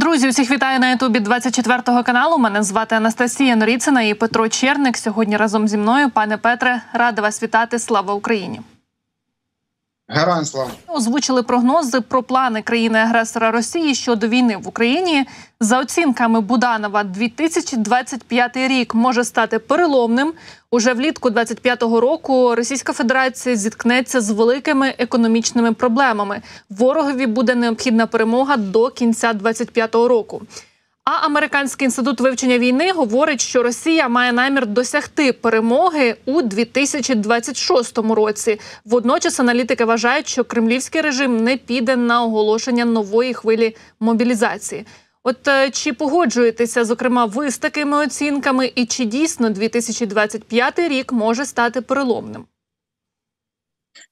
Друзі, усіх вітаю на Ютубі 24 каналу. Мене звати Анастасія Норіцина і Петро Черник. Сьогодні разом зі мною, пане Петре, рада вас вітати. Слава Україні! Героям слава озвучили прогнози про плани країни-агресора Росії щодо війни в Україні. За оцінками Буданова, 2025 рік може стати переломним. Уже влітку 25-го року Російська Федерація зіткнеться з великими економічними проблемами. Ворогові буде необхідна перемога до кінця 25-го року. А американський інститут вивчення війни говорить, що Росія має намір досягти перемоги у 2026 році. Водночас аналітики вважають, що кремлівський режим не піде на оголошення нової хвилі мобілізації. От е, чи погоджуєтеся, зокрема, ви з такими оцінками, і чи дійсно 2025 рік може стати переломним?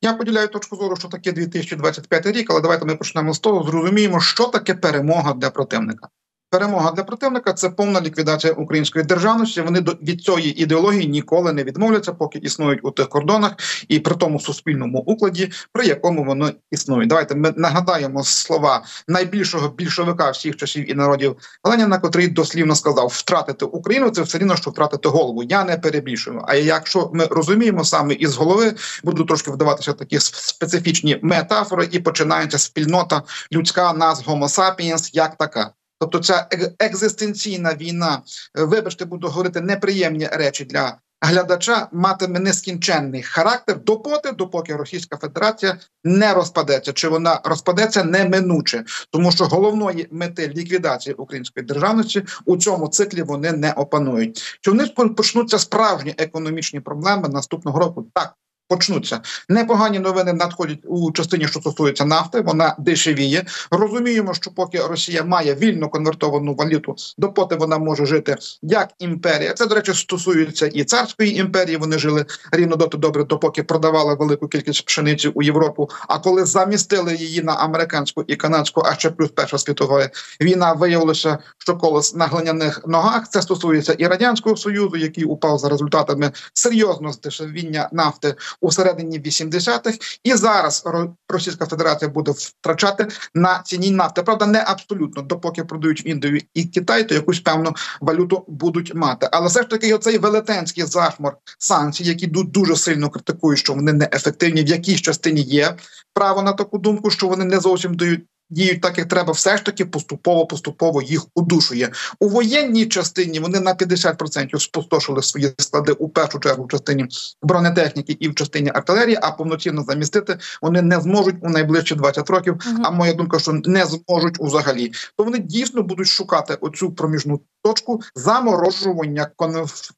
Я поділяю точку зору, що таке 2025 рік, але давайте ми почнемо з того. Зрозуміємо, що таке перемога для противника. Перемога для противника це повна ліквідація української державності. Вони від цієї ідеології ніколи не відмовляться, поки існують у тих кордонах і при тому суспільному укладі, при якому воно існує. Давайте ми нагадаємо слова найбільшого більшовика всіх часів і народів Леніна, котрий дослівно сказав: втратити Україну це все рівно, що втратити голову. Я не перебільшую. А якщо ми розуміємо саме із голови, буду трошки вдаватися такі специфічні метафори, і починається спільнота людська нас Homo sapiens як така. Тобто, ця екзистенційна війна, е, вибачте, буду говорити неприємні речі для глядача, матиме нескінченний характер допоти, допоки Російська Федерація не розпадеться. Чи вона розпадеться неминуче, тому що головної мети ліквідації української державності у цьому циклі вони не опанують. Чи вони почнуться справжні економічні проблеми наступного року? Так почнуться. Непогані новини надходять у частині, що стосується нафти. Вона дешевіє. Розуміємо, що поки Росія має вільно конвертовану валюту, допоки вона може жити як імперія. Це до речі, стосується і царської імперії. Вони жили рівно доти добре, допоки продавали велику кількість пшениці у Європу. А коли замістили її на американську і канадську, а ще плюс перша світова війна, виявилося, що колос на глиняних ногах. Це стосується і радянського союзу, який упав за результатами серйозного здешевіння нафти у середині 80-х, і зараз Російська Федерація буде втрачати на ціні нафти. Правда, не абсолютно, допоки продають в Індію і Китай, то якусь певну валюту будуть мати. Але все ж таки, оцей велетенський зашмор санкцій, які дуже сильно критикують, що вони неефективні, в якійсь частині є право на таку думку, що вони не зовсім дають діють так, як треба, все ж таки поступово поступово їх удушує у воєнній частині. Вони на 50% спустошили свої склади у першу чергу в частині бронетехніки і в частині артилерії. А повноцінно замістити вони не зможуть у найближчі 20 років. Uh А моя думка, що не зможуть взагалі, то вони дійсно будуть шукати оцю проміжну точку заморожування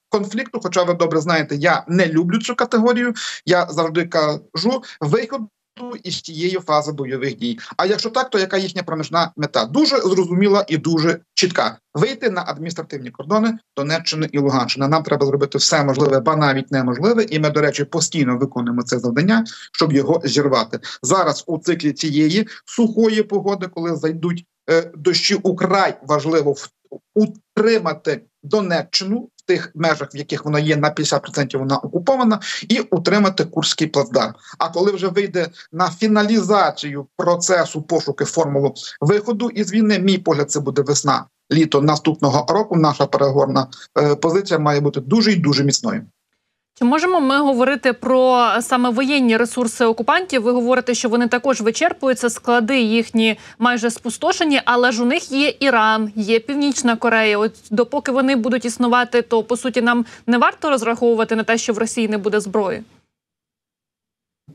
конфлікту. Хоча ви добре знаєте, я не люблю цю категорію. Я завжди кажу виход із тієї фази бойових дій. А якщо так, то яка їхня проміжна мета? Дуже зрозуміла і дуже чітка: вийти на адміністративні кордони Донеччини і Луганщини. Нам треба зробити все можливе, ба навіть неможливе, і ми, до речі, постійно виконуємо це завдання, щоб його зірвати зараз. У циклі цієї сухої погоди, коли зайдуть е, дощі, украй важливо утримати Донеччину тих межах, в яких вона є на 50% вона окупована, і утримати курський плацдарм. А коли вже вийде на фіналізацію процесу пошуки формулу виходу із війни, мій погляд, це буде весна літо наступного року. Наша переговорна е, позиція має бути дуже і дуже міцною. Чи можемо ми говорити про саме воєнні ресурси окупантів? Ви говорите, що вони також вичерпуються, склади їхні майже спустошені, але ж у них є Іран, є Північна Корея. От допоки вони будуть існувати, то по суті нам не варто розраховувати на те, що в Росії не буде зброї.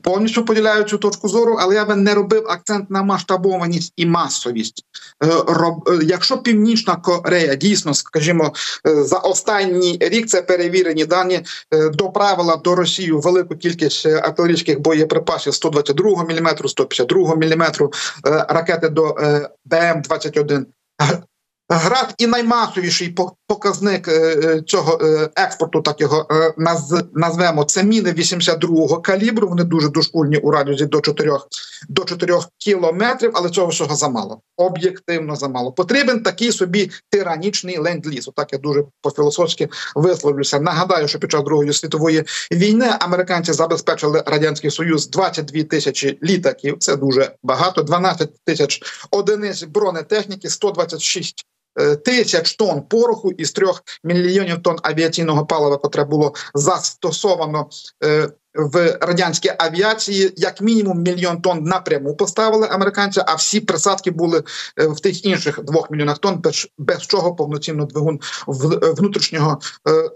Повністю поділяю цю точку зору, але я би не робив акцент на масштабованість і масовість. Е, е, якщо Північна Корея дійсно, скажімо, е, за останній рік це перевірені дані доправила до Росії велику кількість артилерійських боєприпасів 122 мм, 152 мм, ракети до БМ 21 Град і наймасовіший показник е, цього е, експорту, так його е, наз, назвемо. Це міни 82-го калібру. Вони дуже дошкульні у радіусі до 4, до 4 кілометрів, але цього всього замало. Об'єктивно замало. Потрібен такий собі тиранічний ленд-ліз. Отак я дуже по-філософськи висловлюся. Нагадаю, що під час Другої світової війни американці забезпечили радянський союз 22 тисячі літаків. Це дуже багато. 12 тисяч одиниць бронетехніки, 126 е, Тисяч тонн пороху із трьох мільйонів тонн авіаційного палива, котре було застосовано е, в радянській авіації, як мінімум мільйон тонн напряму поставили американці. А всі присадки були е, в тих інших двох мільйонах тонн, без, без чого повноцінно двигун внутрішнього е,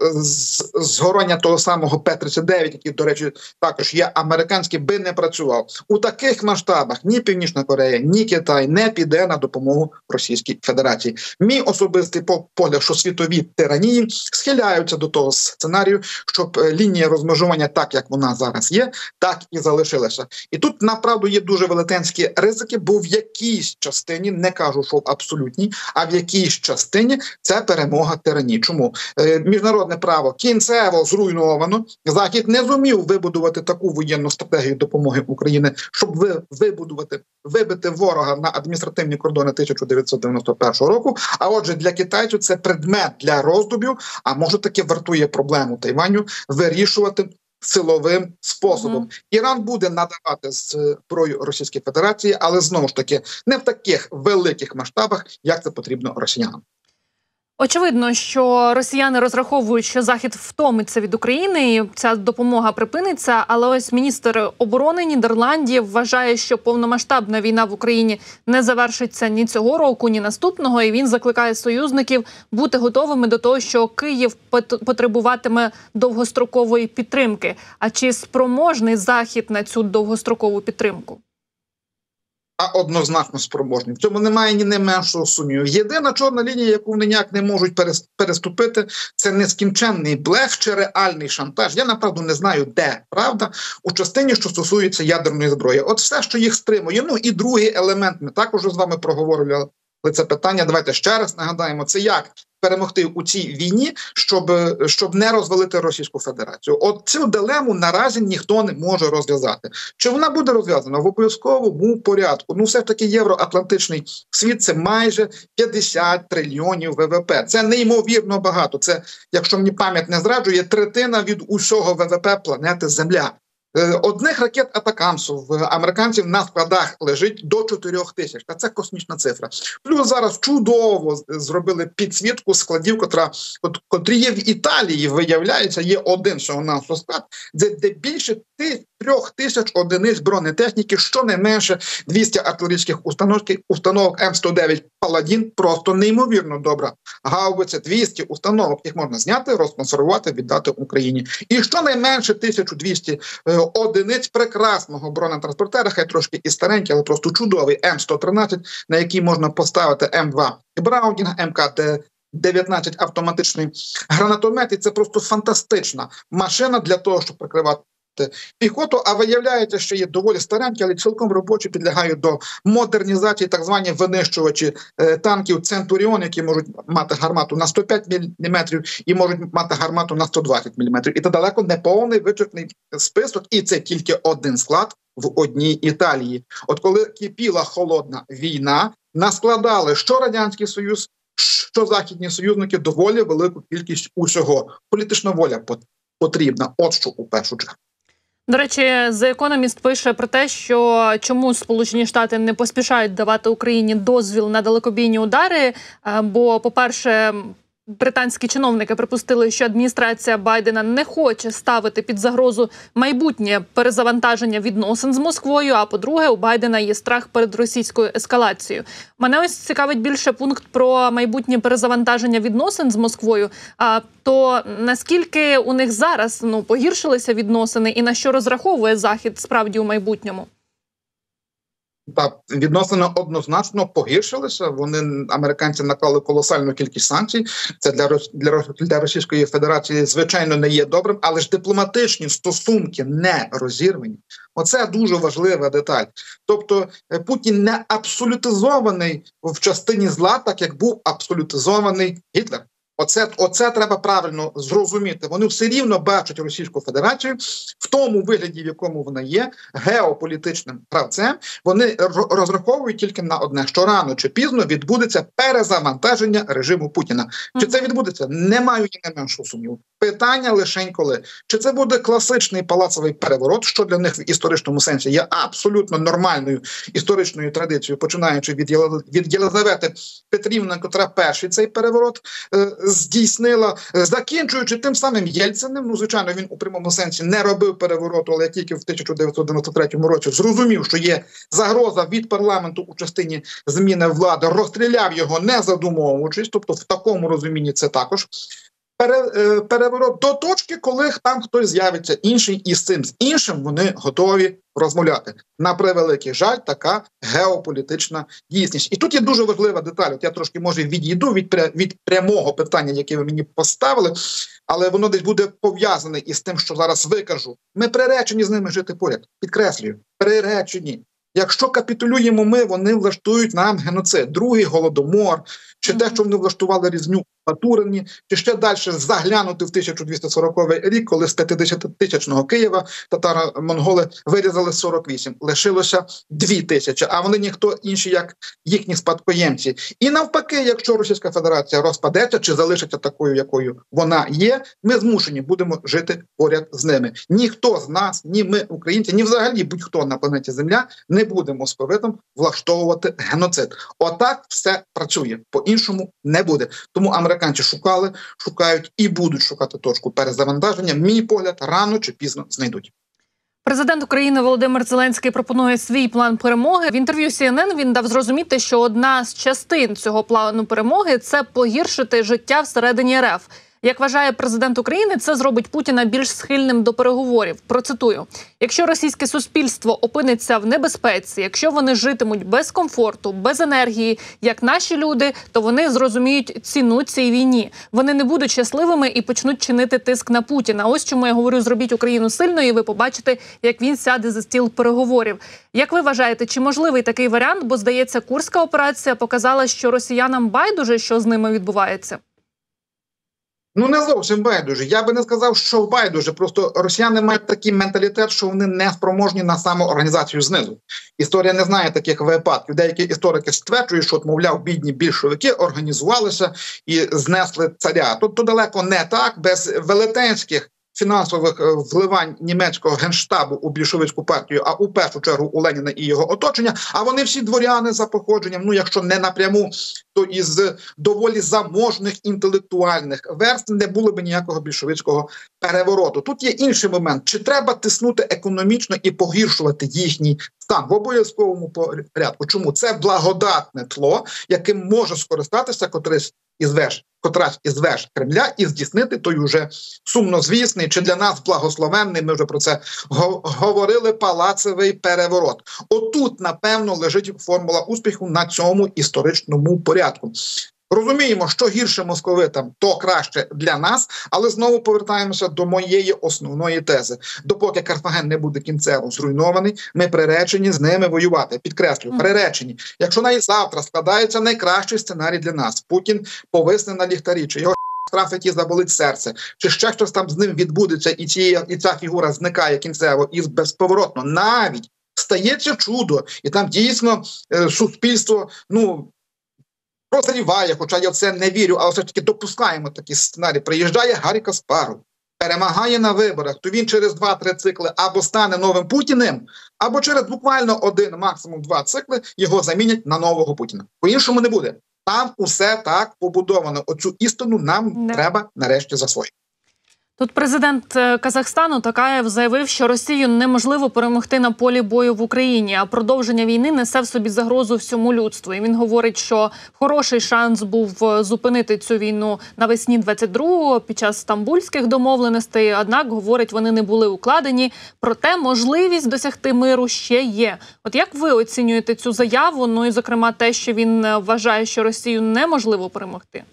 згорання того самого П-39, який, до речі, також є американський, би не працював у таких масштабах. Ні Північна Корея, ні Китай не піде на допомогу Російській Федерації. Мій особистий по- погляд, що світові тиранії схиляються до того сценарію, щоб е, лінія розмежування, так як вона зараз є, так і залишилася. І тут направду є дуже велетенські ризики, бо в якійсь частині не кажу, що в абсолютній, а в якійсь частині це перемога тиранії. Чому Е, міжнародне право кінцево зруйновано? Захід не зумів вибудувати таку воєнну стратегію допомоги Україні, щоб вибудувати вибити ворога на адміністративні кордони 1991 року. А отже, для китайців це предмет для роздумів. А може таки вартує проблему Тайваню вирішувати. Силовим способом Мгм. Іран буде надавати зброю Російській Федерації, але знову ж таки не в таких великих масштабах, як це потрібно росіянам. Очевидно, що росіяни розраховують, що захід втомиться від України, і ця допомога припиниться. Але ось міністр оборони Нідерландів вважає, що повномасштабна війна в Україні не завершиться ні цього року, ні наступного. І він закликає союзників бути готовими до того, що Київ пот- потребуватиме довгострокової підтримки. А чи спроможний захід на цю довгострокову підтримку? А однозначно спроможні. В цьому немає ні не меншого сумніву. Єдина чорна лінія, яку вони ніяк не можуть переступити, це нескінченний блеф чи реальний шантаж. Я направду не знаю, де правда у частині, що стосується ядерної зброї. От все, що їх стримує. Ну і другий елемент. Ми також з вами проговорювали це питання. Давайте ще раз нагадаємо, це як. Перемогти у цій війні, щоб, щоб не розвалити Російську Федерацію, от цю дилему наразі ніхто не може розв'язати. Чи вона буде розв'язана в обов'язковому порядку? Ну, все ж таки, євроатлантичний світ це майже 50 трильйонів ВВП. Це неймовірно багато. Це, якщо мені пам'ять не зраджує, третина від усього ВВП планети Земля. Е, Одних ракет Атакамсу в американців на складах лежить до 4 тисяч. Та це космічна цифра. Плюс зараз чудово зробили підсвітку складів, котра от, котрі є в Італії. Виявляється, є один всього нашого склад, де, де більше трьох тисяч одиниць бронетехніки, щонайменше 200 артилерійських установок, установок М109 Паладін. Просто неймовірно добра. Гаубиця 200 установок. Їх можна зняти, розконсервувати, віддати Україні. І щонайменше 1200 е, одиниць прекрасного бронетранспортера, хай трошки і старенький, але просто чудовий М113, на який можна поставити М2 Браунінг, МК 19 автоматичний гранатомет, і це просто фантастична машина для того, щоб прикривати. Піхоту, а виявляється, що є доволі старенькі, але цілком робочі підлягають до модернізації, так звані винищувачі е, танків Центуріон, які можуть мати гармату на 105 мм і можуть мати гармату на 120 мм. І це далеко не повний вичерпний список, і це тільки один склад в одній Італії. От коли кипіла холодна війна, наскладали що радянський союз, що західні союзники доволі велику кількість усього. Політична воля пот- потрібна. От що у першу чергу. До речі, The Economist пише про те, що чому Сполучені Штати не поспішають давати Україні дозвіл на далекобійні удари. Е, Бо, по-перше, британські чиновники припустили, що адміністрація Байдена не хоче ставити під загрозу майбутнє перезавантаження відносин з Москвою. А по-друге, у Байдена є страх перед російською ескалацією. Мене ось цікавить більше пункт про майбутнє перезавантаження відносин з Москвою. А то наскільки у них зараз ну погіршилися відносини, і на що розраховує захід справді у майбутньому? Та відносини однозначно погіршилися. Вони американці наклали колосальну кількість санкцій. Це для для, для Російської Федерації звичайно не є добрим, але ж дипломатичні стосунки не розірвані. Оце дуже важлива деталь. Тобто е, Путін не абсолютизований в частині зла, так як був абсолютизований Гітлер. Оце оце треба правильно зрозуміти. Вони все рівно бачать Російську Федерацію в тому вигляді, в якому вона є, геополітичним правцем. Вони розраховують тільки на одне: що рано чи пізно відбудеться перезавантаження режиму Путіна. Чи це відбудеться? Не маю ні не меншого сумніву. Питання лише коли чи це буде класичний палацовий переворот, що для них в історичному сенсі є абсолютно нормальною історичною традицією, починаючи від від Єлизавети Петрівни, котра перший цей переворот е, здійснила, закінчуючи тим самим Єльциним. Ну звичайно, він у прямому сенсі не робив перевороту, але тільки в 1993 році зрозумів, що є загроза від парламенту у частині зміни влади, розстріляв його, не задумовуючись, тобто в такому розумінні це також переворот до точки, коли там хтось з'явиться інший, і з цим з іншим вони готові розмовляти. На превеликий жаль, така геополітична дійсність. І тут є дуже важлива деталь. От Я трошки може відійду від від прямого питання, яке ви мені поставили, але воно десь буде пов'язане із тим, що зараз викажу. Ми приречені з ними жити поряд. Підкреслюю, приречені. Якщо капітулюємо ми, вони влаштують нам геноцид, другий голодомор, чи те, що вони влаштували різню Батурині, чи ще далі заглянути в 1240 рік, коли з 50-тисячного Києва татаро монголи вирізали 48, лишилося 2 тисячі, а вони ніхто інші, як їхні спадкоємці. І навпаки, якщо Російська Федерація розпадеться чи залишиться такою, якою вона є, ми змушені будемо жити поряд з ними. Ніхто з нас, ні ми, українці, ні взагалі будь-хто на планеті Земля не буде московитом влаштовувати геноцид. Отак все працює по іншому не буде. Тому американці шукали, шукають і будуть шукати точку перезавантаження. Мій погляд рано чи пізно знайдуть. Президент України Володимир Зеленський пропонує свій план перемоги. В інтерв'ю CNN він дав зрозуміти, що одна з частин цього плану перемоги це погіршити життя всередині РФ. Як вважає президент України, це зробить Путіна більш схильним до переговорів. Процитую: якщо російське суспільство опиниться в небезпеці, якщо вони житимуть без комфорту, без енергії, як наші люди, то вони зрозуміють ціну цій війні. Вони не будуть щасливими і почнуть чинити тиск на Путіна. Ось чому я говорю: зробіть Україну сильною. і Ви побачите, як він сяде за стіл переговорів. Як ви вважаєте, чи можливий такий варіант? Бо здається, курська операція показала, що росіянам байдуже, що з ними відбувається. Ну не зовсім байдуже. Я би не сказав, що байдуже. Просто росіяни мають такий менталітет, що вони не спроможні на самоорганізацію знизу. Історія не знає таких випадків. Деякі історики стверджують, що, мовляв, бідні більшовики організувалися і знесли царя. Тобто далеко не так, без велетенських фінансових е, вливань німецького генштабу у більшовицьку партію, а у першу чергу у Леніна і його оточення. А вони всі дворяни за походженням. Ну якщо не напряму, то із доволі заможних інтелектуальних верст не було б ніякого більшовицького перевороту. Тут є інший момент: чи треба тиснути економічно і погіршувати їхній стан в обов'язковому порядку? Чому це благодатне тло, яким може скористатися котрись із веж, котрась із веж Кремля і здійснити той уже сумнозвісний чи для нас благословенний. Ми вже про це говорили. Палацевий переворот. Отут, напевно, лежить формула успіху на цьому історичному порядку. Розуміємо, що гірше московитам, то краще для нас, але знову повертаємося до моєї основної тези. Допоки Карфаген не буде кінцево зруйнований, ми приречені з ними воювати. Підкреслю, приречені. Якщо навіть завтра складається найкращий сценарій для нас, Путін повисне на ліхтарі, чи його трафить і заболить серце, чи ще щось там з ним відбудеться, і ці і ця фігура зникає кінцево і безповоротно, навіть стається чудо, і там дійсно е, суспільство ну прозріває, хоча я в це не вірю, але все ж таки допускаємо такі сценарії. Приїжджає Гаррі Каспаров, перемагає на виборах, то він через два-три цикли або стане новим Путіним, або через буквально один, максимум два цикли його замінять на нового Путіна. По іншому не буде. Там усе так побудовано. Оцю істину нам не. треба нарешті засвоїти. Тут президент е, Казахстану Такаєв заявив, що Росію неможливо перемогти на полі бою в Україні, а продовження війни несе в собі загрозу всьому людству. І він говорить, що хороший шанс був е, зупинити цю війну навесні 22-го під час стамбульських домовленостей. Однак говорить, вони не були укладені. Проте можливість досягти миру ще є. От як ви оцінюєте цю заяву? Ну і зокрема, те, що він е, вважає, що Росію неможливо перемогти.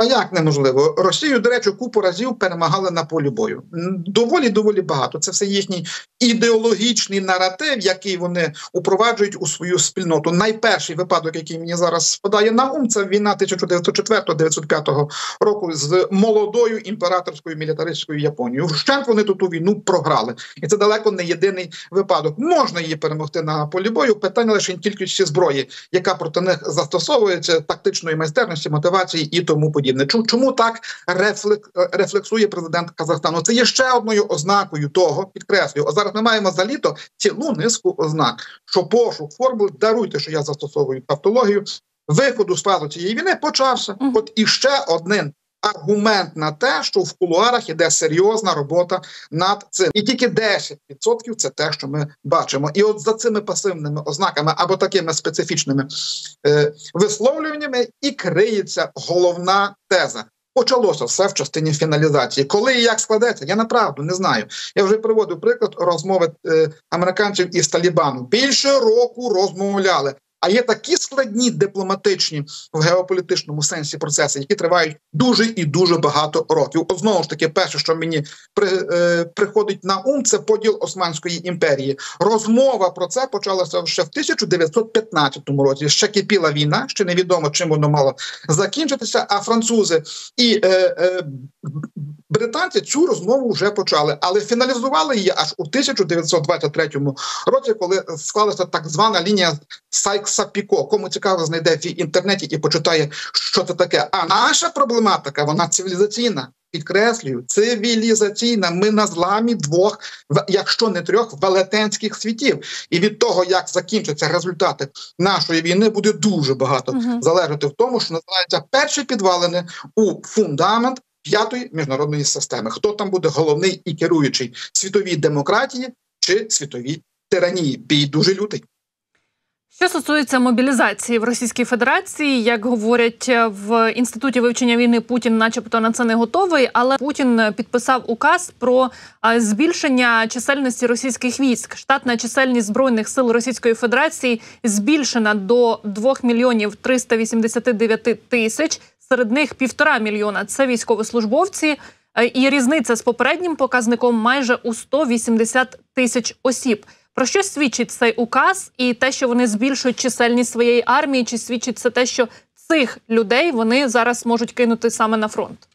А як неможливо? Росію, до речі, купу разів перемагали на полі бою. Доволі доволі багато. Це все їхній ідеологічний наратив, який вони упроваджують у свою спільноту. Найперший випадок, який мені зараз спадає на ум, це війна 1904-1905 року з молодою імператорською мілітаристською Японією. Вщент вони тут ту війну програли, і це далеко не єдиний випадок. Можна її перемогти на полі бою. Питання лише кількості зброї, яка проти них застосовується, тактичної майстерності, мотивації і тому подібне подібне. Чому так рефлексує президент Казахстану? Це є ще одною ознакою того, підкреслюю. А зараз ми маємо за літо цілу низку ознак, що пошук формул даруйте, що я застосовую тавтологію. Виходу з фазу цієї війни почався. От і ще один аргумент на те, що в кулуарах іде серйозна робота над цим, і тільки 10% – це те, що ми бачимо. І от за цими пасивними ознаками або такими специфічними е, висловлюваннями і криється головна теза. Почалося все в частині фіналізації. Коли і як складеться, я направду не знаю. Я вже приводив приклад розмови е, американців із Талібану. Більше року розмовляли. А є такі складні дипломатичні в геополітичному сенсі процеси, які тривають дуже і дуже багато років. От знову ж таки, перше, що мені при, е, приходить на ум, це поділ Османської імперії. Розмова про це почалася ще в 1915 році. Ще кипіла війна, ще невідомо чим воно мало закінчитися. А французи і е, е, британці цю розмову вже почали, але фіналізували її аж у 1923 році, коли склалася так звана лінія Сайкса-Піко. Кому цікаво, знайде в інтернеті і почитає, що це таке. А наша проблематика вона цивілізаційна. Підкреслюю, цивілізаційна. Ми на зламі двох, якщо не трьох, велетенських світів. І від того, як закінчаться результати нашої війни, буде дуже багато uh -huh. залежати в тому, що називається перші підвалини у фундамент п'ятої міжнародної системи. Хто там буде головний і керуючий світовій демократії чи світовій тиранії? Бій дуже лютий. Що стосується мобілізації в Російській Федерації, як говорять в інституті вивчення війни, Путін, начебто, на це не готовий, але Путін підписав указ про збільшення чисельності російських військ. Штатна чисельність збройних сил Російської Федерації збільшена до 2 мільйонів 389 тисяч. Серед них півтора мільйона це військовослужбовці, і різниця з попереднім показником майже у 180 тисяч осіб. Про що свідчить цей указ і те, що вони збільшують чисельність своєї армії, чи свідчить це те, що цих людей вони зараз можуть кинути саме на фронт?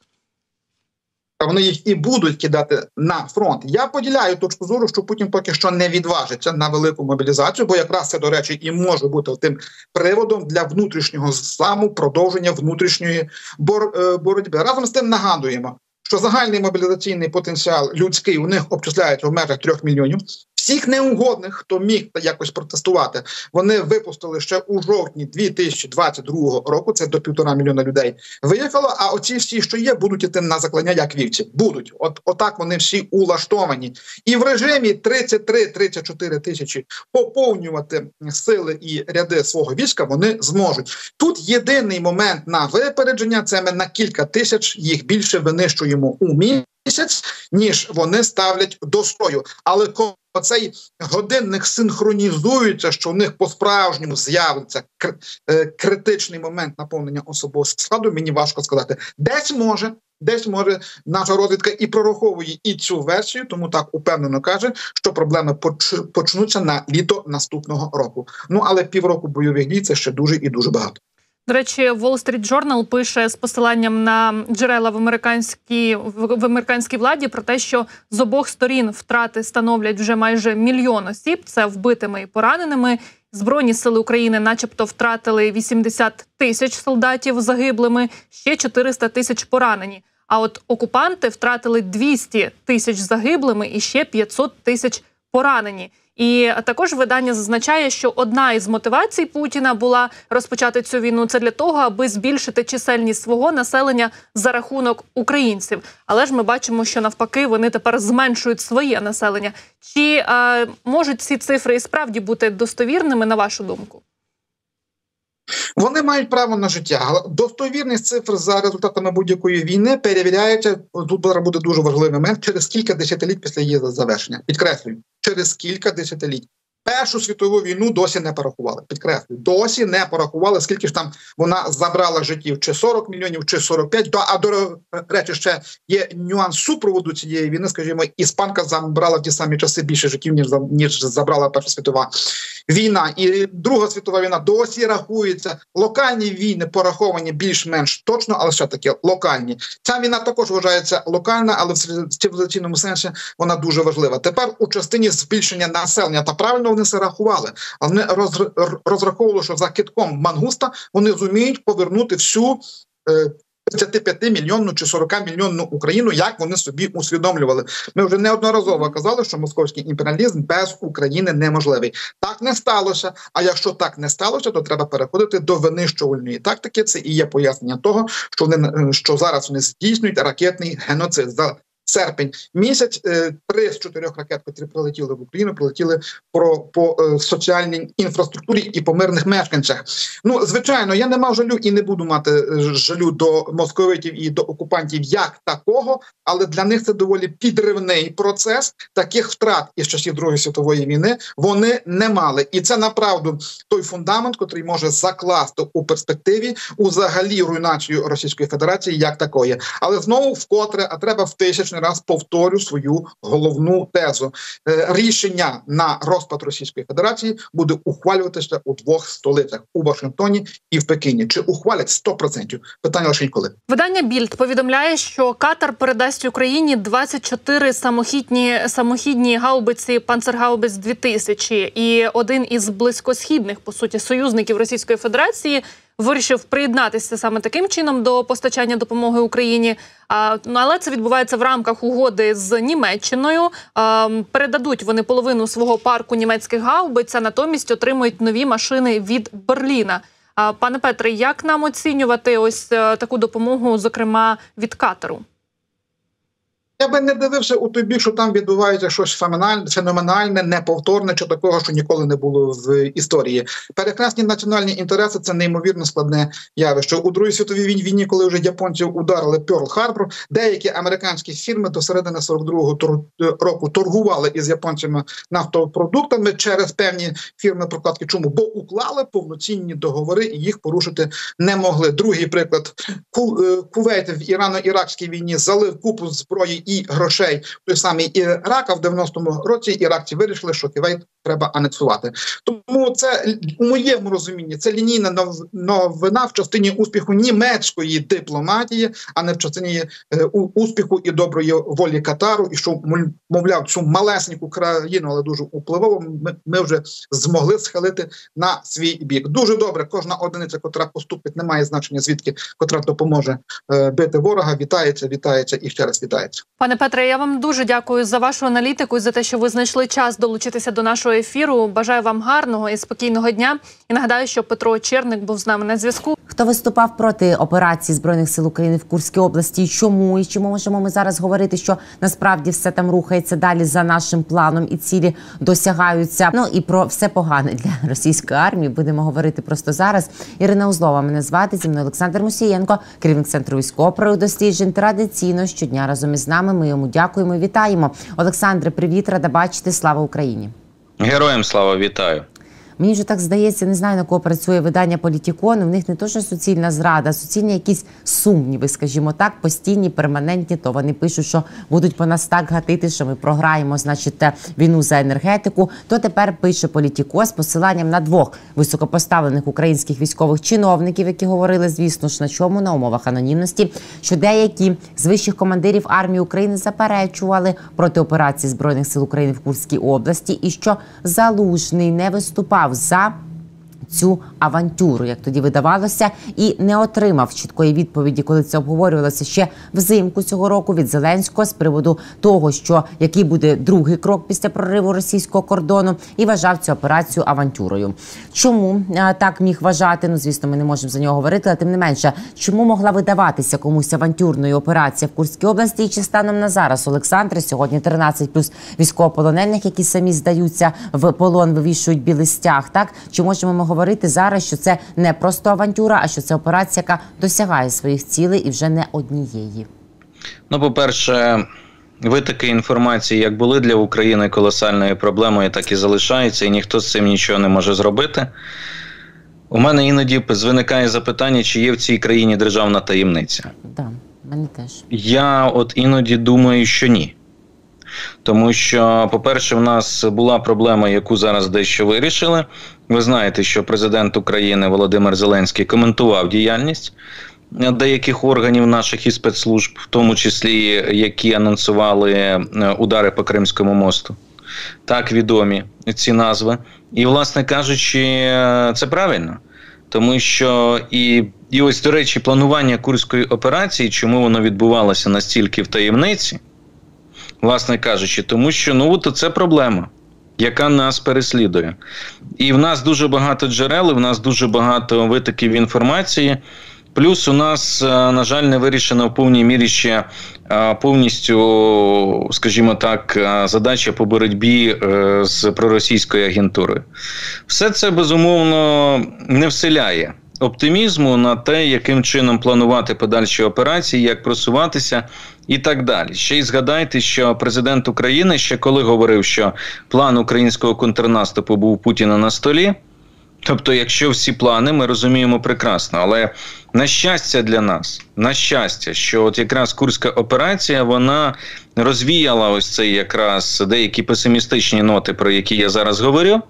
Вони їх і будуть кидати на фронт. Я поділяю точку зору, що Путін поки що не відважиться на велику мобілізацію, бо якраз це, до речі, і може бути тим приводом для внутрішнього саму продовження внутрішньої бор е, боротьби. Разом з тим нагадуємо, що загальний мобілізаційний потенціал людський у них обчисляється в межах трьох мільйонів. Всіх неугодних, хто міг якось протестувати, вони випустили ще у жовтні 2022 року. Це до півтора мільйона людей виїхало. А оці всі, що є, будуть іти на заклання як вівці. Будуть, от отак вони всі улаштовані, і в режимі 33-34 тисячі поповнювати сили і ряди свого війська. Вони зможуть. Тут єдиний момент на випередження це ми на кілька тисяч їх більше винищуємо у місяць, ніж вони ставлять до строю. Але оцей годинник синхронізується, що у них по-справжньому з'явиться е, критичний момент наповнення особового складу. Мені важко сказати, десь може. Десь може наша розвідка і прораховує і цю версію, тому так упевнено каже, що проблеми почнуться на літо наступного року. Ну але півроку бойових дій це ще дуже і дуже багато. До речі, Wall Street Journal пише з посиланням на джерела в американській в американській владі про те, що з обох сторін втрати становлять вже майже мільйон осіб. Це вбитими і пораненими. Збройні сили України, начебто, втратили 80 тисяч солдатів загиблими, ще 400 тисяч поранені. А от окупанти втратили 200 тисяч загиблими і ще 500 тисяч поранені. І також видання зазначає, що одна із мотивацій Путіна була розпочати цю війну. Це для того, аби збільшити чисельність свого населення за рахунок українців. Але ж ми бачимо, що навпаки вони тепер зменшують своє населення. Чи е, можуть ці цифри і справді бути достовірними на вашу думку? Вони мають право на життя. Достовірність цифр за результатами будь-якої війни перевіряється. Тут зараз буде дуже важливий момент через кілька десятиліть після її завершення. Підкреслюю, через кілька десятиліть. Першу світову війну досі не порахували. Підкреслюю, досі не порахували, скільки ж там вона забрала життів, чи 40 мільйонів, чи 45. До а до речі, ще є нюанс супроводу цієї війни. Скажімо, іспанка забрала в ті самі часи більше життів, ніж ніж забрала Перша світова війна. І Друга світова війна досі рахується. Локальні війни пораховані більш-менш точно, але ще таки локальні. Ця війна також вважається локальна, але в цивілізаційному сенсі вона дуже важлива. Тепер у частині збільшення населення та правильно вони це рахували, але вони розраховували, що за китком мангуста вони зуміють повернути всю. 35 мільйонну чи 40 мільйонну Україну, як вони собі усвідомлювали. Ми вже неодноразово казали, що московський імперіалізм без України неможливий. Так не сталося. А якщо так не сталося, то треба переходити до винищувальної тактики. Це і є пояснення того, що вони що зараз вони здійснюють ракетний геноцид за серпень місяць. Е, три з чотирьох ракет, які прилетіли в Україну, прилетіли про по е, соціальній інфраструктурі і по мирних мешканцях. Ну звичайно, я не мав жалю і не буду мати е, жалю до московитів і до окупантів як такого, але для них це доволі підривний процес. Таких втрат із часів Другої світової війни вони не мали, і це направду той фундамент, який може закласти у перспективі взагалі руйнацію Російської Федерації як такої. Але знову вкотре, а треба в тисячний раз повторю свою головну тезу. Е, рішення на розпад Російської Федерації буде ухвалюватися у двох столицях у Вашингтоні і в Пекіні. Чи ухвалять 100%? Питання лише коли видання Більд повідомляє, що Катар передасть Україні 24 самохідні самохідні гаубиці Панцергаубиць 2000 і один із близькосхідних по суті союзників Російської Федерації вирішив приєднатися саме таким чином до постачання допомоги Україні. Ну, але це відбувається в рамках угоди з Німеччиною. Передадуть вони половину свого парку німецьких гаубиць, а натомість отримують нові машини від Берліна. Пане Петре, як нам оцінювати ось таку допомогу, зокрема від Катару? Я би не дивився у той бік, що там відбувається щось феноменальне, неповторне чи такого, що ніколи не було в історії. Перехресні національні інтереси це неймовірно складне явище. У другій світовій війні, коли вже японці вдарили Пьорл Харбор, деякі американські фірми до середини 42-го року торгували із японцями нафтопродуктами через певні фірми прокладки. Чому? Бо уклали повноцінні договори і їх порушити не могли. Другий приклад е, Кувейт в ірано-іракській війні залив купу зброї і грошей. Той самий Ірак, а в 90-му році іракці вирішили, що Кувейт треба анексувати. Тому це у моєму розумінні це лінійна новина в частині успіху німецької дипломатії, а не в частині е, успіху і доброї волі Катару, і що мовляв цю малесеньку країну, але дуже впливову, ми, ми вже змогли схилити на свій бік. Дуже добре. Кожна одиниця, котра поступить, не має значення звідки котра допоможе е, бити ворога. Вітається, вітається і ще раз вітається. Пане Петре, я вам дуже дякую за вашу аналітику і за те, що ви знайшли час долучитися до нашого ефіру. Бажаю вам гарного і спокійного дня. І нагадаю, що Петро Черник був з нами на зв'язку. Хто виступав проти операції збройних сил України в Курській області? Чому і чому можемо ми зараз говорити, що насправді все там рухається далі за нашим планом і цілі досягаються? Ну і про все погане для російської армії будемо говорити просто зараз. Ірина Узлова мене звати зі мною Олександр Мусієнко, керівник центру військового досліджень. Традиційно щодня разом із нами. Ми йому дякуємо. Вітаємо, Олександре. Привіт, рада бачити. Слава Україні! Героям слава вітаю. Мені вже так здається, не знаю на кого працює видання Політікон. В них не то, суцільна зрада, а суцільні якісь сумніви, скажімо так, постійні, перманентні. То вони пишуть, що будуть по нас так гатити, що ми програємо, значить, війну за енергетику. То тепер пише Політіко з посиланням на двох високопоставлених українських військових чиновників, які говорили, звісно ж, на чому на умовах анонімності, що деякі з вищих командирів армії України заперечували проти операції збройних сил України в Курській області, і що залужний не виступав за цю авантюру, як тоді видавалося, і не отримав чіткої відповіді, коли це обговорювалося ще взимку цього року від Зеленського з приводу того, що який буде другий крок після прориву російського кордону, і вважав цю операцію авантюрою. Чому так міг вважати? Ну звісно, ми не можемо за нього говорити, але тим не менше, чому могла видаватися комусь авантюрною операція в Курській області? І чи станом на зараз Олександр сьогодні 13 плюс військовополонених, які самі здаються в полон, вивішують білий стяг. Так чи можемо ми говорити зараз, що це не просто авантюра, а що це операція, яка досягає своїх цілей і вже не однієї. Ну, по перше, витоки інформації, як були для України колосальною проблемою, так і залишаються, і ніхто з цим нічого не може зробити. У мене іноді виникає запитання, чи є в цій країні державна таємниця. Да, мене теж. Я от іноді думаю, що ні. Тому що, по-перше, в нас була проблема, яку зараз дещо вирішили. Ви знаєте, що президент України Володимир Зеленський коментував діяльність деяких органів наших і спецслужб, в тому числі які анонсували е, удари по Кримському мосту. Так відомі ці назви. І, власне кажучи, е, це правильно. Тому що і і ось, до речі, планування курської операції, чому воно відбувалося настільки в таємниці, власне кажучи, тому що ну то це проблема, яка нас переслідує. І в нас дуже багато джерел, і в нас дуже багато витоків інформації. Плюс у нас, е, на жаль, не вирішена в повній мірі ще е, повністю, скажімо так, е, задача по боротьбі з проросійською агентурою. Все це безумовно не вселяє оптимізму на те, яким чином планувати подальші операції, як просуватися. І так далі. Ще й згадайте, що президент України ще коли говорив, що план українського контрнаступу був Путіна на столі. Тобто, якщо всі плани, ми розуміємо прекрасно, але на щастя для нас, на щастя, що от якраз курська операція вона розвіяла ось цей якраз деякі песимістичні ноти, про які я зараз говорю.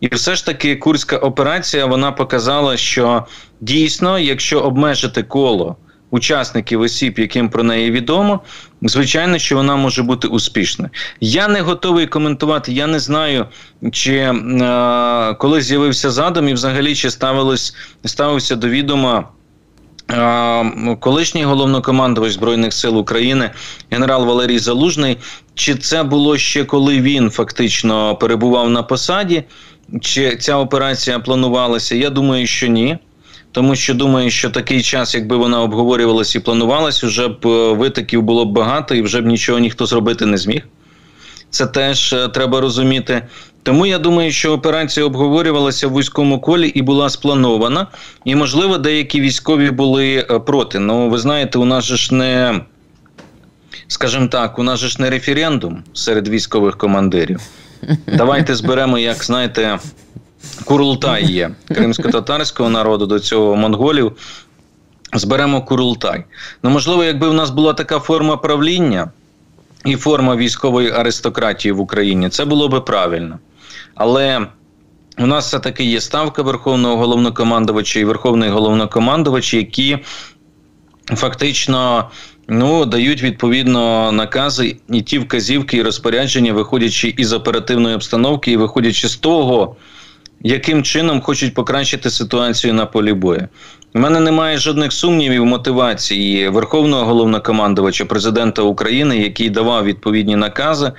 І все ж таки курська операція вона показала, що дійсно, якщо обмежити коло учасників осіб, яким про неї відомо, звичайно, що вона може бути успішною. Я не готовий коментувати. Я не знаю, чи е, коли з'явився задум, і взагалі чи ставилось ставився до відома. Колишній головнокомандувач збройних сил України генерал Валерій Залужний. Чи це було ще коли він фактично перебував на посаді? Чи ця операція планувалася? Я думаю, що ні тому що думаю, що такий час, якби вона обговорювалася і планувалась, вже б е, витоків було б багато і вже б нічого ніхто зробити не зміг. Це теж е, треба розуміти. Тому я думаю, що операція обговорювалася в військовому колі і була спланована, і можливо деякі військові були е, проти. Ну ви знаєте, у нас же ж не. Скажімо так, у нас же ж не референдум серед військових командирів. Давайте зберемо, як знаєте, Курултай є кримсько-татарського народу до цього монголів. Зберемо Курултай. Ну, можливо, якби в нас була така форма правління і форма військової аристократії в Україні, це було би правильно. Але у нас все таки є ставка Верховного головнокомандувача і Верховний головнокомандувач, які фактично ну, дають відповідно накази і ті вказівки і розпорядження, виходячи із оперативної обстановки і виходячи з того яким чином хочуть покращити ситуацію на полі бою. У мене немає жодних сумнівів мотивації Верховного головнокомандувача президента України, який давав відповідні накази,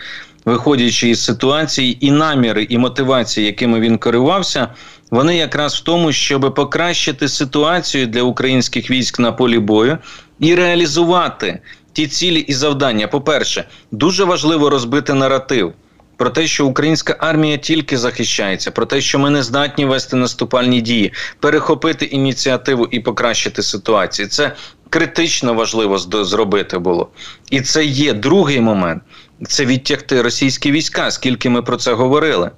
виходячи із ситуації, і наміри, і мотивації, якими він керувався, вони якраз в тому, щоб покращити ситуацію для українських військ на полі бою і реалізувати ті цілі і завдання. По перше, дуже важливо розбити наратив про те, що українська армія тільки захищається, про те, що ми не здатні вести наступальні дії, перехопити ініціативу і покращити ситуацію. Це критично важливо зробити було. І це є другий момент це відтягти російські війська, скільки ми про це говорили.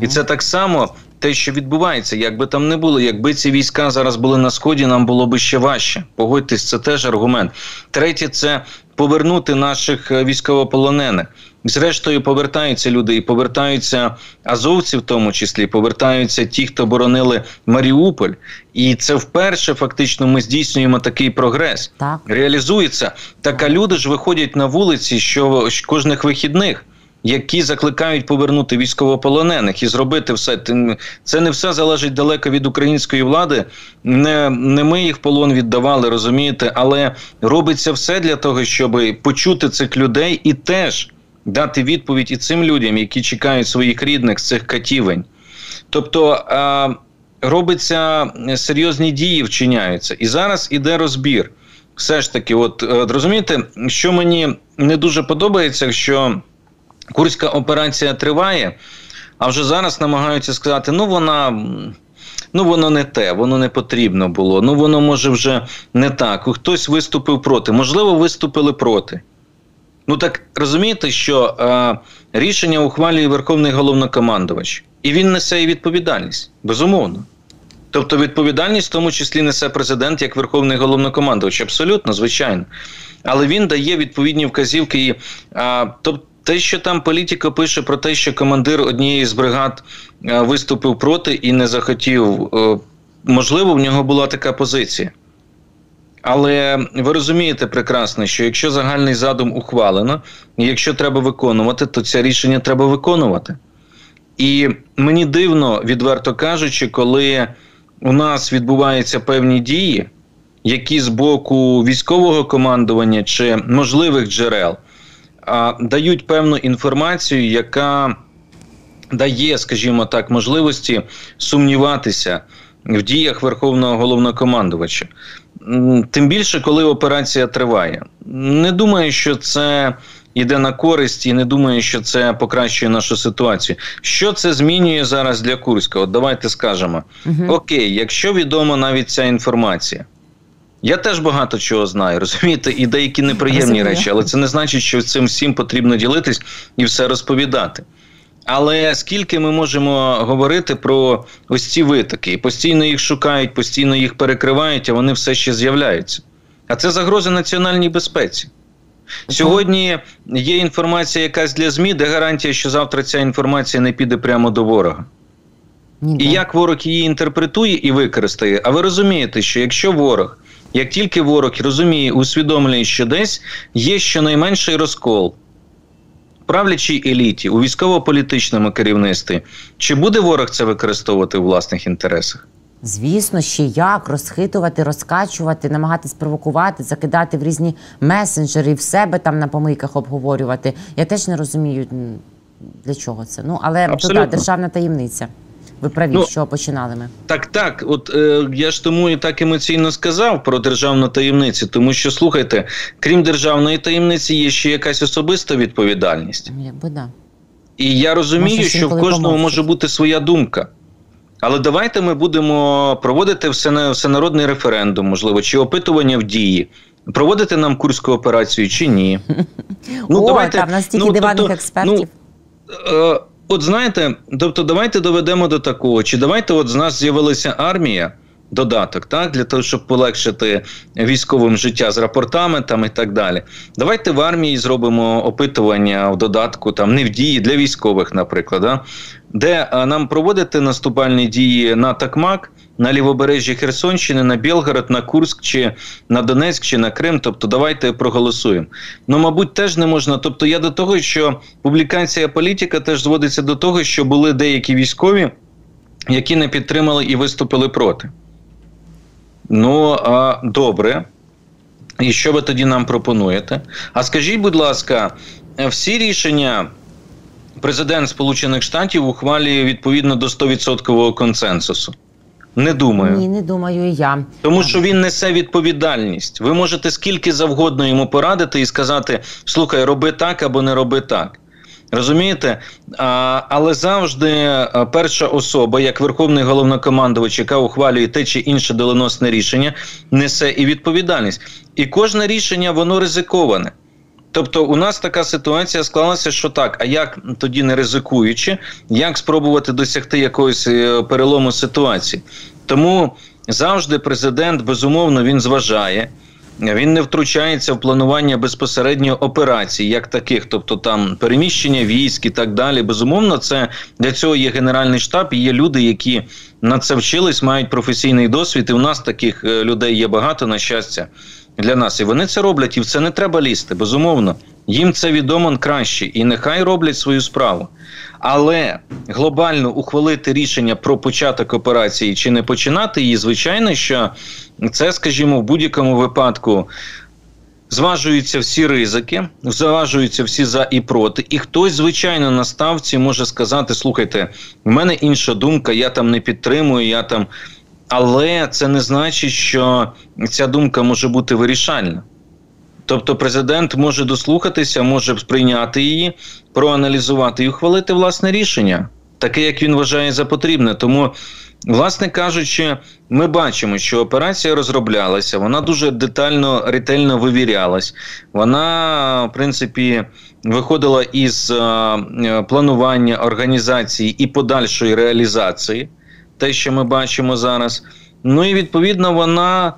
І це так само те, що відбувається, як би там не було, якби ці війська зараз були на сході, нам було би ще важче. Погодьтесь, це теж аргумент. Третє це повернути наших е, військовополонених. Зрештою, повертаються люди, і повертаються азовці, в тому числі повертаються ті, хто боронили Маріуполь, і це вперше фактично ми здійснюємо такий прогрес. Так. Реалізується так. А люди ж виходять на вулиці, що кожних вихідних які закликають повернути військовополонених і зробити все. Це не все залежить далеко від української влади. Не не ми їх полон віддавали, розумієте, але робиться все для того, щоб почути цих людей і теж дати відповідь і цим людям, які чекають своїх рідних з цих катівень. Тобто. Робиться серйозні дії, вчиняються, і зараз іде розбір. Все ж таки, от розумієте, що мені не дуже подобається, що Курська операція триває, а вже зараз намагаються сказати, ну вона. Ну, воно не те, воно не потрібно було. Ну, воно може вже не так. Хтось виступив проти. Можливо, виступили проти. Ну так розумієте, що е, рішення ухвалює Верховний головнокомандувач, і він несе і відповідальність, безумовно. Тобто відповідальність в тому числі несе президент як Верховний головнокомандувач, абсолютно, звичайно. Але він дає відповідні вказівки. І, а, тобто, те, що там політика пише про те, що командир однієї з бригад а, виступив проти і не захотів, а, можливо, в нього була така позиція. Але ви розумієте прекрасно, що якщо загальний задум ухвалено, якщо треба виконувати, то це рішення треба виконувати. І мені дивно, відверто кажучи, коли у нас відбуваються певні дії, які з боку військового командування чи можливих джерел а, дають певну інформацію, яка дає, скажімо так, можливості сумніватися в діях Верховного головнокомандувача. Тим більше, коли операція триває. Не думаю, що це йде на користь, і не думаю, що це покращує нашу ситуацію. Що це змінює зараз для Курська? От давайте скажемо: угу. окей, якщо відома навіть ця інформація. Я теж багато чого знаю, розумієте, і деякі неприємні Розумію. речі, але це не значить, що цим всім потрібно ділитись і все розповідати. Але скільки ми можемо говорити про ось ці витоки, постійно їх шукають, постійно їх перекривають, а вони все ще з'являються. А це загроза національній безпеці. Сьогодні є інформація якась для ЗМІ, де гарантія, що завтра ця інформація не піде прямо до ворога. І як ворог її інтерпретує і використає. А ви розумієте, що якщо ворог, як тільки ворог розуміє, усвідомлює, що десь є щонайменший розкол правлячій еліті, у військово-політичному керівництві, чи буде ворог це використовувати у власних інтересах? Звісно, ще як розхитувати, розкачувати, намагатись провокувати, закидати в різні месенджери, в себе там на помийках обговорювати. Я теж не розумію, для чого це. Ну але то, та, державна таємниця. Ви праві, ну, що починали ми. Так, так. От е, я ж тому і так емоційно сказав про державну таємницю, тому що слухайте, крім державної таємниці, є ще якась особиста відповідальність. Якби да. І я розумію, може, що в кожного помовчить. може бути своя думка. Але давайте ми будемо проводити всенародний референдум, можливо, чи опитування в дії. Проводити нам курську операцію чи ні? Ну, О, давайте, там настільки ну, диванних тобто, експертів. Ну, е, От знаєте, тобто, давайте доведемо до такого, чи давайте от з нас з'явилася армія, додаток, так, для того, щоб полегшити військовим життя з рапортами там і так далі. Давайте в армії зробимо опитування в додатку, там не в дії для військових, наприклад, да, де нам проводити наступальні дії на Такмак. На лівобережжі Херсонщини, на Білгород, на Курськ чи на Донецьк чи на Крим. Тобто, давайте проголосуємо. Ну, мабуть, теж не можна. Тобто, я до того, що публікація політика теж зводиться до того, що були деякі військові, які не підтримали і виступили проти. Ну, а, добре. І що ви тоді нам пропонуєте? А скажіть, будь ласка, всі рішення президент Сполучених Штатів ухвалює відповідно до 100% консенсусу? Не думаю. Ні, не думаю і я. Тому що він несе відповідальність. Ви можете скільки завгодно йому порадити і сказати: слухай, роби так або не роби так. Розумієте? А, Але завжди перша особа, як верховний головнокомандувач, яка ухвалює те чи інше доленосне рішення, несе і відповідальність. І кожне рішення воно ризиковане. Тобто, у нас така ситуація склалася, що так, а як тоді не ризикуючи, як спробувати досягти якоїсь е, перелому ситуації? Тому завжди президент безумовно він зважає. Він не втручається в планування безпосередньо операцій, як таких, тобто там переміщення військ і так далі. Безумовно, це для цього є генеральний штаб. Є люди, які на це вчились, мають професійний досвід. І в нас таких е, людей є багато на щастя для нас. І вони це роблять, і в це не треба лізти. Безумовно, їм це відомо краще, і нехай роблять свою справу. Але глобально ухвалити рішення про початок операції чи не починати її, звичайно, що це, скажімо, в будь-якому випадку. Зважуються всі ризики, зважуються всі за і проти, і хтось, звичайно, на ставці може сказати: слухайте, в мене інша думка, я там не підтримую, я там. Але це не значить, що ця думка може бути вирішальна. Тобто президент може дослухатися, може сприйняти її, проаналізувати і ухвалити власне рішення, таке, як він вважає за потрібне. Тому Власне кажучи, ми бачимо, що операція розроблялася, вона дуже детально, ретельно вивірялась. Вона, в принципі, виходила із е, е, планування організації і подальшої реалізації, те, що ми бачимо зараз. Ну і відповідно вона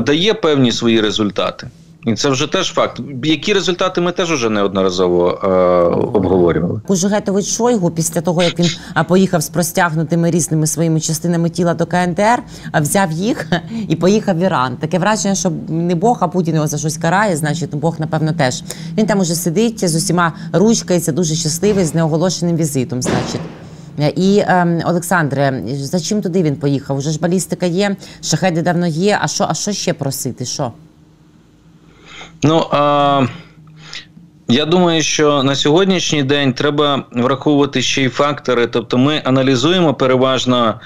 дає певні свої результати. І це вже теж факт. Які результати ми теж вже неодноразово е, обговорювали. Кужугетович Шойгу після того, як він поїхав з простягнутими різними своїми частинами тіла до КНДР, взяв їх і поїхав в Іран. Таке враження, що не Бог, а Путін його за щось карає, значить, Бог, напевно, теж. Він там уже сидить з усіма ручкається, дуже щасливий, з неоголошеним візитом, значить. Е, І ем, Олександре, за чим туди він поїхав? Уже ж балістика є, шахеди давно є. А що, а що ще просити? Що? Ну а, я думаю, що на сьогоднішній день треба враховувати ще й фактори. Тобто, ми аналізуємо переважно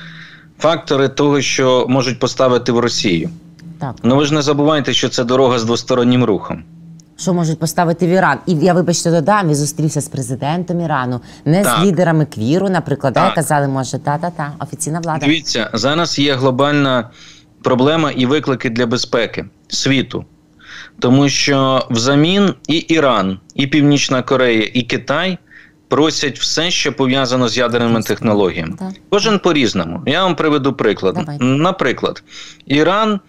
фактори того, що можуть поставити в Росію. Так. Ну ви ж не забувайте, що це дорога з двостороннім рухом. Що можуть поставити в Іран? І я, вибачте, додам, він зустрівся з президентом Ірану, не Так. з лідерами квіру, наприклад, Так. казали, може, та-та-та, офіційна влада. Дивіться, зараз є глобальна проблема і виклики для безпеки світу. Тому що взамін і Іран, і Північна Корея, і Китай просять все, що пов'язано з ядерними технологіями. Кожен по-різному. Я вам приведу приклад. Наприклад, Іран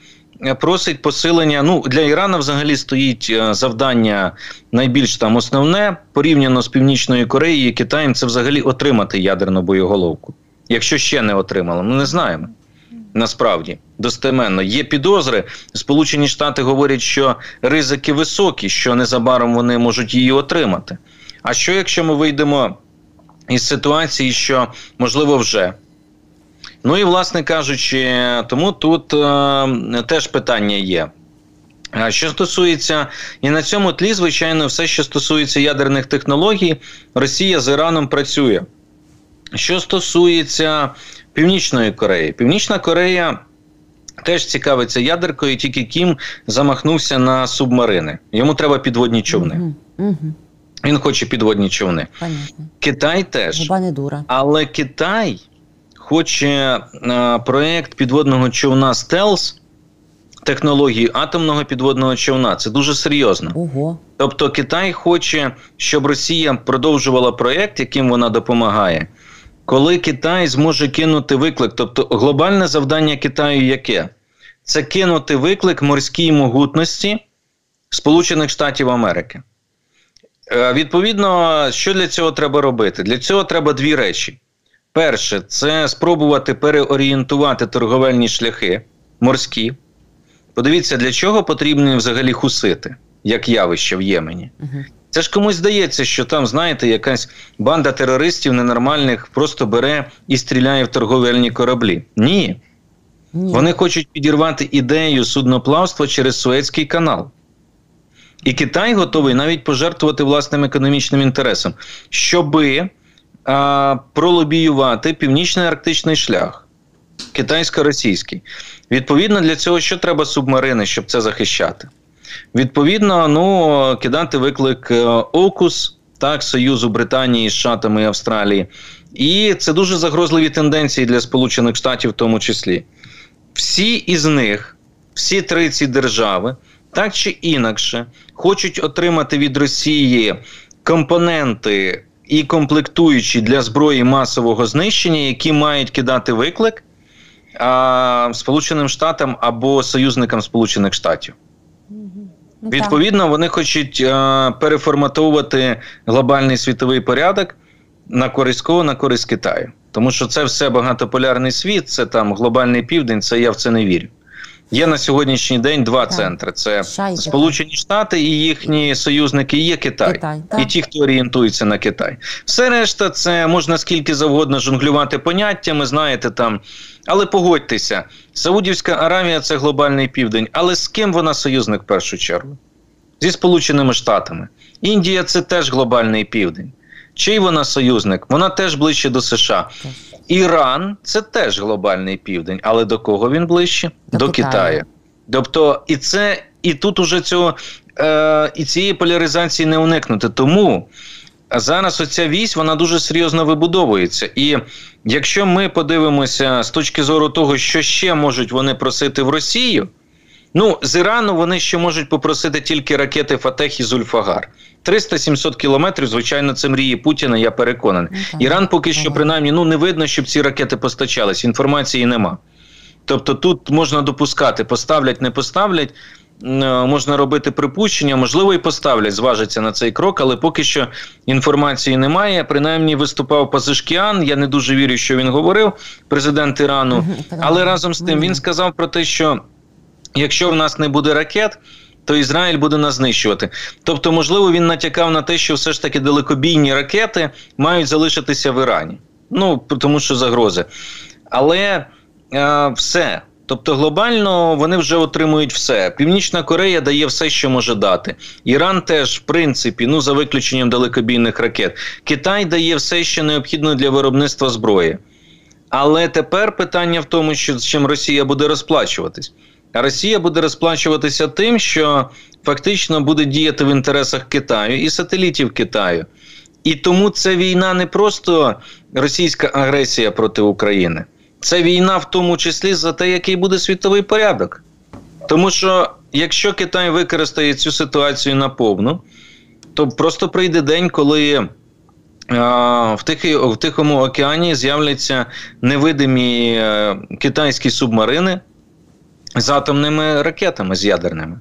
просить посилення. Ну, для Ірана взагалі стоїть е, завдання найбільш там основне порівняно з Північною Кореєю і Китаєм, це взагалі отримати ядерну боєголовку. Якщо ще не отримали, ми не знаємо. Насправді достеменно є підозри. Сполучені Штати говорять, що ризики високі, що незабаром вони можуть її отримати. А що якщо ми вийдемо із ситуації, що можливо вже? Ну і власне кажучи, тому тут е, теж питання є. Що стосується, і на цьому тлі, звичайно, все, що стосується ядерних технологій, Росія з Іраном працює. Що стосується Північної Кореї, Північна Корея теж цікавиться ядеркою, тільки Кім замахнувся на субмарини. Йому треба підводні човни. Угу, угу, Він хоче підводні човни. понятно. Китай теж. Губа не дура. Але Китай хоче е, проєкт підводного човна Стелс технології атомного підводного човна. Це дуже серйозно. Ого. Тобто Китай хоче, щоб Росія продовжувала проєкт, яким вона допомагає. Коли Китай зможе кинути виклик, тобто глобальне завдання Китаю яке? Це кинути виклик морській могутності Сполучених Штатів Америки. Е, Відповідно, що для цього треба робити? Для цього треба дві речі. Перше, це спробувати переорієнтувати торговельні шляхи морські. Подивіться, для чого потрібні взагалі хусити, як явище в Ємені. Угу. Це ж комусь здається, що там, знаєте, якась банда терористів ненормальних просто бере і стріляє в торговельні кораблі. Ні. Ні. Вони хочуть підірвати ідею судноплавства через Суецький канал. І Китай готовий навіть пожертвувати власним економічним інтересом, щоби пролобіювати північний арктичний шлях, китайсько-російський. Відповідно, для цього що треба субмарини, щоб це захищати? Відповідно, ну, кидати виклик е, ОКУС, так, Союзу Британії, Штатами і Австралії. І це дуже загрозливі тенденції для Сполучених Штатів, в тому числі. Всі із них, всі три ці держави, так чи інакше, хочуть отримати від Росії компоненти і комплектуючі для зброї масового знищення, які мають кидати виклик а, Сполученим Штатам або союзникам Сполучених Штатів. Ну. Відповідно, вони хочуть е, переформатовувати глобальний світовий порядок на користь кого? На користь Китаю. Тому що це все багатополярний світ, це там глобальний південь, це я в це не вірю. Є на сьогоднішній день два Так. центри: це Китай. Сполучені Штати і їхні союзники, і є Китай. Китай, І ті, хто орієнтується на Китай. Все решта, це можна скільки завгодно жонглювати поняттями, знаєте там. Але погодьтеся, Саудівська Аравія це глобальний південь. Але з ким вона союзник в першу чергу? Зі Сполученими Штатами. Індія це теж глобальний південь. Чий вона союзник? Вона теж ближче до США. Іран це теж глобальний південь. Але до кого він ближче? До До, Китаю. Китаю. Тобто, і це, і тут уже цього е, і цієї поляризації не уникнути. Тому зараз оця вісь вона дуже серйозно вибудовується. І якщо ми подивимося з точки зору того, що ще можуть вони просити в Росію, ну з Ірану вони ще можуть попросити тільки ракети Фатех і Зульфагар. 300-700 кілометрів, звичайно, це мрії Путіна, я переконаний. Ну. Іран поки що, принаймні, ну не видно, щоб ці ракети постачались. Інформації нема. Тобто тут можна допускати, поставлять, не поставлять. е, Можна робити припущення, можливо, і поставлять, зважаться на цей крок, але поки що інформації немає. Принаймні виступав Пазишкіан. Я не дуже вірю, що він говорив, президент Ірану. Але разом з тим він сказав про те, що якщо в нас не буде ракет, то Ізраїль буде нас знищувати. Тобто, можливо, він натякав на те, що все ж таки далекобійні ракети мають залишитися в Ірані. Ну тому що загрози. Але е, все. Тобто глобально вони вже отримують все. Північна Корея дає все, що може дати. Іран теж, в принципі, ну за виключенням далекобійних ракет. Китай дає все, що необхідно для виробництва зброї. Але тепер питання в тому, що з чим Росія буде розплачуватись. А Росія буде розплачуватися тим, що фактично буде діяти в інтересах Китаю і сателітів Китаю. І тому це війна не просто російська агресія проти України, це війна в тому числі за те, який буде світовий порядок. Тому що якщо Китай використає цю ситуацію наповну, то просто прийде день, коли а, в, Тихий, в Тихому океані з'являться невидимі е, китайські субмарини з атомними ракетами, з ядерними.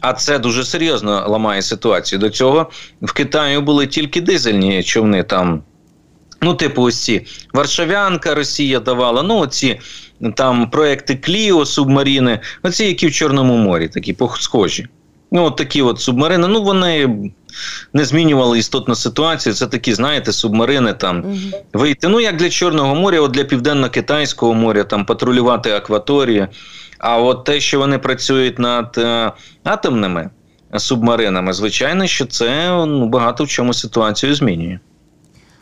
А це дуже серйозно ламає ситуацію. До цього в Китаї були тільки дизельні човни там. Ну, типу, ось ці Варшавянка Росія давала, ну, оці там проекти Кліо, субмаріни, оці, які в Чорному морі, такі схожі. Ну, от такі от субмарини, ну вони не змінювали істотну ситуацію. Це такі, знаєте, субмарини там угу. вийти. Ну, як для Чорного моря, от для Південно-Китайського моря, там патрулювати акваторії. А от те, що вони працюють над е, атомними субмаринами, звичайно, що це ну, багато в чому ситуацію змінює.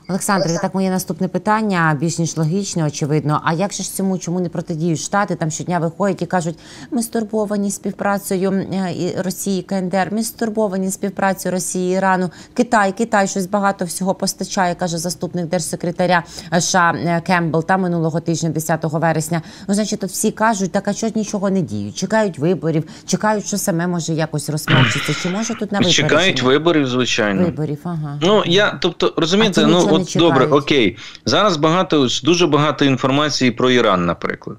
Олександр, так моє наступне питання більш ніж логічне, очевидно. А як же ж цьому чому не протидіють штати? Там щодня виходять і кажуть, ми стурбовані співпрацею е, Росії, КНДР, ми стурбовані співпрацею Росії, Ірану, Китай, Китай щось багато всього постачає, каже заступник держсекретаря США е, Кембл та минулого тижня, 10 вересня. Ну, значить, тут всі кажуть, так а що нічого не діють? Чекають виборів, чекають, що саме може якось розмовчиться. Чи може тут на вибори? Чекають виборів, звичайно. виборів? Ага. Ну я тобто розумієте, ну от добре, окей. Зараз багато дуже багато інформації про Іран, наприклад.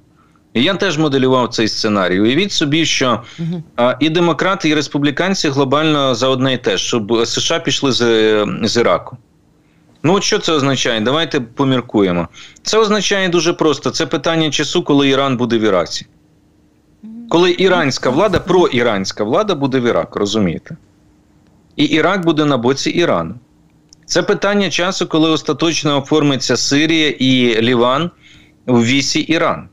І я теж моделював цей сценарій. Уявіть собі, що Мгм. а, і демократи, і республіканці глобально за одне і те, щоб США пішли з, з Іраку. Ну, от що це означає? Давайте поміркуємо. Це означає дуже просто: це питання часу, коли Іран буде в Іраці. Коли іранська влада, проіранська влада буде в Ірак, розумієте? І Ірак буде на боці Ірану. Це питання часу, коли остаточно оформиться Сирія і Ліван у вісі Іран.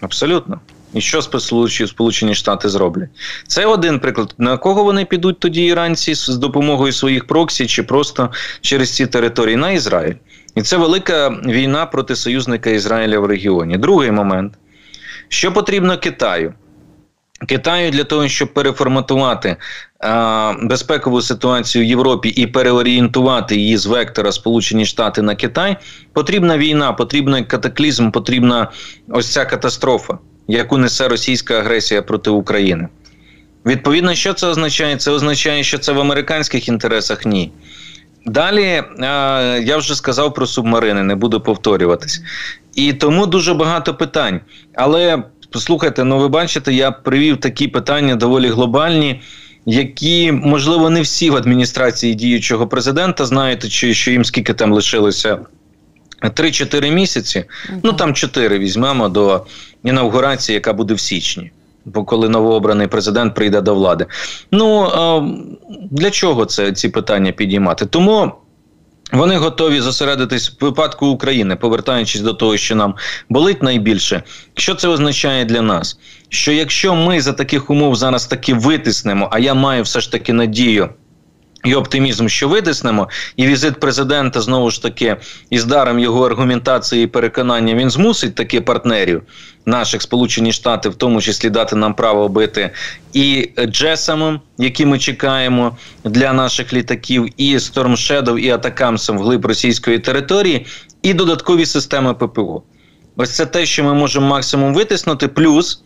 Абсолютно. І що Сполучені- Штати зроблять? Це один приклад. На кого вони підуть тоді іранці з допомогою своїх проксі чи просто через ці території на Ізраїль? І це велика війна проти союзника Ізраїля в регіоні. Другий момент. Що потрібно Китаю? Китаю для того, щоб переформатувати безпекову ситуацію в Європі і переорієнтувати її з вектора Сполучені Штати на Китай, потрібна війна, потрібен катаклізм, потрібна ось ця катастрофа, яку несе російська агресія проти України. Відповідно, що це означає? Це означає, що це в американських інтересах ні. Далі е, я вже сказав про субмарини, не буду повторюватись. І тому дуже багато питань. Але послухайте, ну ви бачите, я привів такі питання доволі глобальні, які, можливо, не всі в адміністрації діючого президента знаєте, чи що їм скільки там лишилося. 3-4 місяці, ну там 4 візьмемо до інавгурації, яка буде в січні, бо коли новообраний президент прийде до влади. Ну для чого це ці питання підіймати? Тому вони готові зосередитись в випадку України, повертаючись до того, що нам болить найбільше. Що це означає для нас? Що якщо ми за таких умов зараз таки витиснемо, а я маю все ж таки надію. І оптимізм, що витиснемо, і візит президента знову ж таки із даром його аргументації і переконання він змусить таки партнерів наших Сполучені Штати, в тому числі дати нам право бити і джесами, які ми чекаємо для наших літаків, і Storm Shadow, і атакамсом вглиб російської території, і додаткові системи ППО. Ось це те, що ми можемо максимум витиснути. Плюс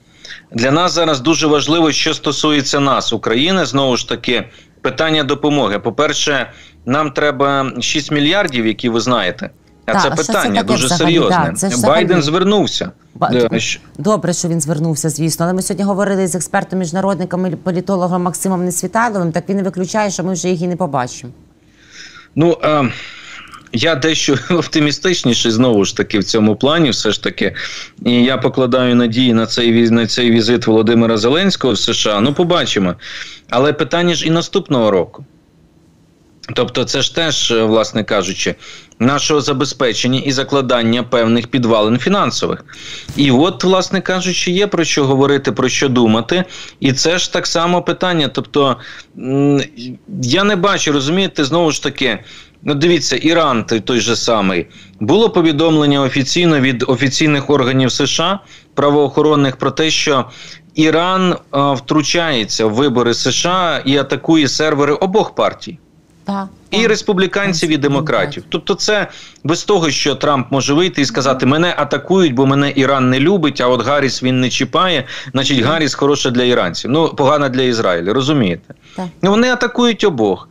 для нас зараз дуже важливо, що стосується нас, України, знову ж таки, питання допомоги. По-перше, нам треба 6 мільярдів, які ви знаєте. А Так, це питання це дуже взагалі? серйозне. Да, це Байден звернувся. Е, Добре, що він звернувся, звісно. Але ми сьогодні говорили з експертом міжнародником і політологом Максимом Несвітайловим. Так він не виключає, що ми вже їх і не побачимо. Ну е, я дещо оптимістичніший знову ж таки в цьому плані, все ж таки. І я покладаю надії на цей на цей візит Володимира Зеленського в США. Ну, побачимо. Але питання ж і наступного року. Тобто, це ж теж, е, власне кажучи, нашого забезпечення і закладання певних підвалин фінансових. І от, власне кажучи, є про що говорити, про що думати. І це ж так само питання. Тобто, я не бачу, розумієте, знову ж таки. Ну, дивіться, Іран той, же самий. Було повідомлення офіційно від офіційних органів США правоохоронних про те, що Іран е, втручається в вибори США і атакує сервери обох партій. Так, І республіканців, і демократів. Тобто, це без того, що Трамп може вийти і сказати: мене атакують, бо мене Іран не любить, а от Гарріс він не чіпає. Значить, Гарріс хороша для іранців. Ну, погана для Ізраїля, розумієте? Так. Ну, вони атакують обох.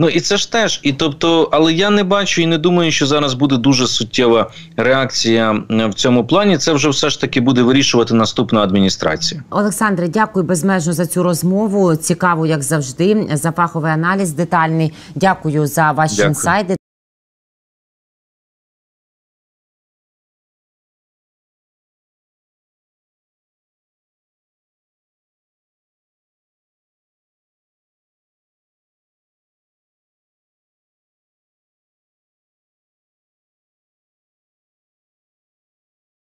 Ну і це ж теж. І тобто, але я не бачу і не думаю, що зараз буде дуже суттєва реакція в цьому плані. Це вже все ж таки буде вирішувати наступна адміністрація. Олександре, дякую безмежно за цю розмову. Цікаво, як завжди, за фаховий аналіз детальний. Дякую за ваші Дякую. інсайди.